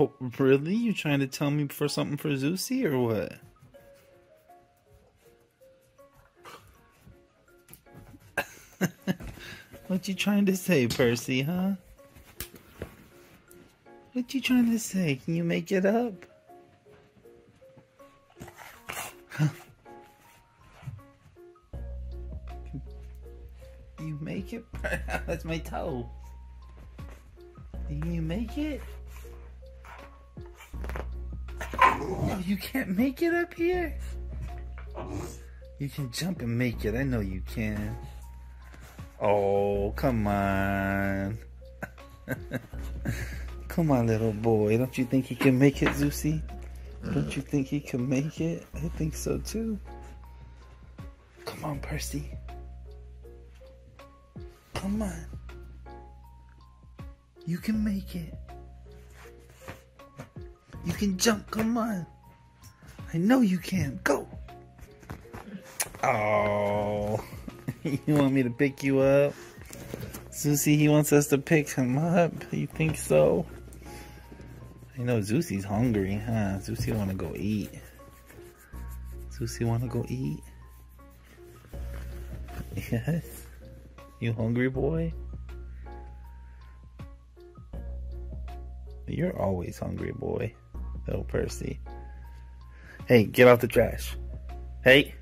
Oh, really? You trying to tell me for something for Zeusy or what? what you trying to say, Percy, huh? What you trying to say? Can you make it up? You make it? That's my toe. Can you make it? Oh, you can't make it up here? You can jump and make it. I know you can. Oh, come on. come on, little boy. Don't you think he can make it, Zeusy? Don't you think he can make it? I think so too. Come on, Percy. Come on. You can make it. You can jump. Come on. I know you can. Go. Oh. you want me to pick you up? Zeusy, he wants us to pick him up. You think so? I know Zeusy's hungry, huh? Zeusy want to go eat. Zeusy want to go eat? Yes. You hungry, boy? You're always hungry, boy. Little Percy. Hey, get off the trash. Hey.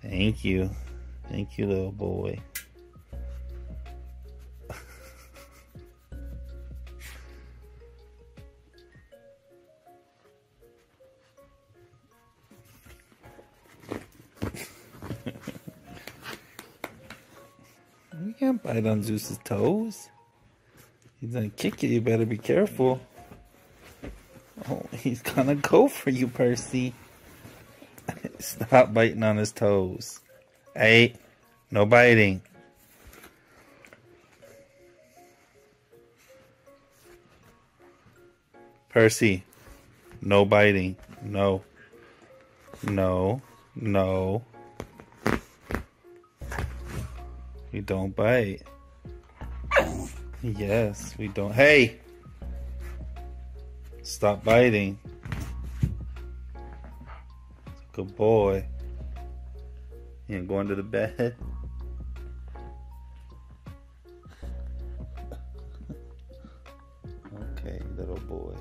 Thank you. Thank you, little boy. you can't bite on Zeus's toes. He's gonna kick you. You better be careful. Oh, he's gonna go for you, Percy. Stop biting on his toes. Hey, no biting. Percy, no biting. No. No. No. We don't bite. Yes, we don't. Hey! Stop biting. Good boy. And going to the bed. okay, little boy.